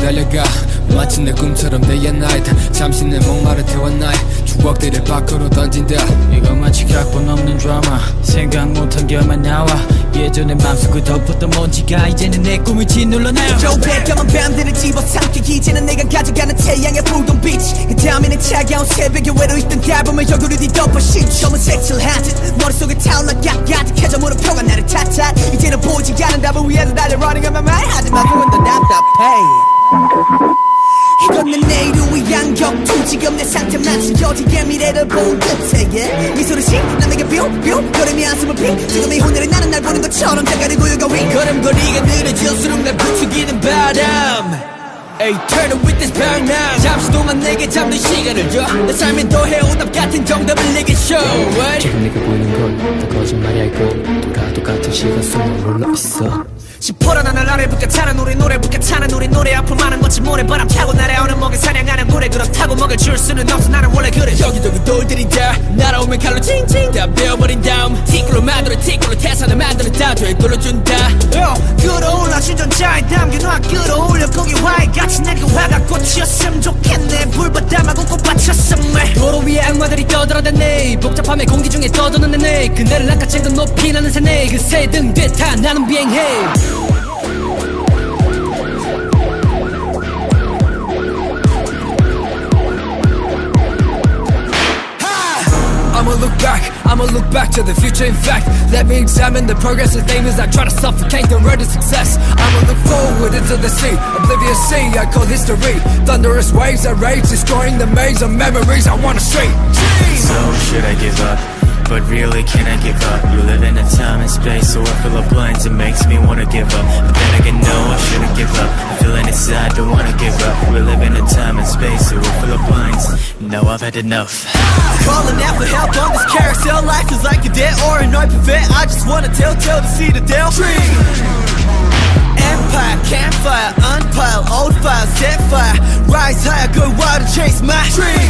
달려가. 마치 내 꿈처럼 day and night. 잠시 내 목마를 태워 나의 추억들을 밖으로 던진다. 이거 마치 각본 없는 드라마. 생각 못한 결만 나와. 예전에 맘속에 덮었던 먼지가 이제는 내 꿈을 짓눌러내 조백감한 밤들을 집어삼켜. 이제는 내가 가져가는 태양의 붉은 빛. 그 다음에는 차가운 새벽에 외로 있던 달밤을 얼굴을 뒤덮어 신청은 색칠한 듯 머릿속에 타올라 가득해져 물음표가 나를 탓탓 이제는 보이지 않는 답을 위해서 달려 running on my mind 하지만 그건 더 답답해 이건 내 내일을 위한 격투 지금 내 상태 마치 어디에 미래를 본 끝에 yeah. 미소를 씩 남에게 뿅뿅. 걸음이 한숨을 핑. 지금 이 오늘의 나는 날 보는 것처럼 자가를 고요가 위. 걸음걸이가 느려질수록 날 부추기는 바람. Hey, turn it with this burn now 잠시 동안 내게 잡는 시간을 줘내 삶에 더해 오답 같은 정답을 내게 show What? 지금 내게 보이는 건다 거짓말이 알고 돌아도 같은 시간 속에 몰라 있어 시퍼런 하늘 아래 불까 타는 우리 노래 불까 타는 우리 노래. 앞으로 많은 것이 모래바람 타고 날아오는 먹을 사냥하는 고래 그렇다고 먹을 줄 수는 없어. 나는 원래 그래. 여기저기 돌들이 다. 날아오면 칼로 칭칭 다 베어버린 다음. 티끌로 만들어 티끌로 태산을 만들어 다 되돌려준다. 요 끌어올라 주전자에 담겨놔 끌어올려 거기 화에 같이 내게 화가 꽂혔으면 좋겠네. 불바다마고 꽃받쳤음에 도로 위에 악마들이 떠들어대네 복잡함에 공기 중에 떠도는 내내. 그네를 낚아챈 건 높이 나는 새네 그새 등 뒤에 타 나는 비행해 I'ma look back to the future. In fact Let me examine the progress of things I try to suffocate the road to success. I'ma look forward into the sea, oblivious sea I call history. Thunderous waves that rage, destroying the maze of memories I wanna see. So should I give up? But really, can I give up? You live in a time and space so I fill up blinds. It makes me wanna give up. But then again, no, I shouldn't give up. I'm feeling inside, don't wanna give up. We live in a time and space so I fill up blinds. No, I've had enough. Calling out for help on this carousel Life is like a dead or an open vet I just wanna tell, tell to see the Dell Tree. Empire, campfire, unpile, old fire, set fire. Rise higher, go wild and chase my dream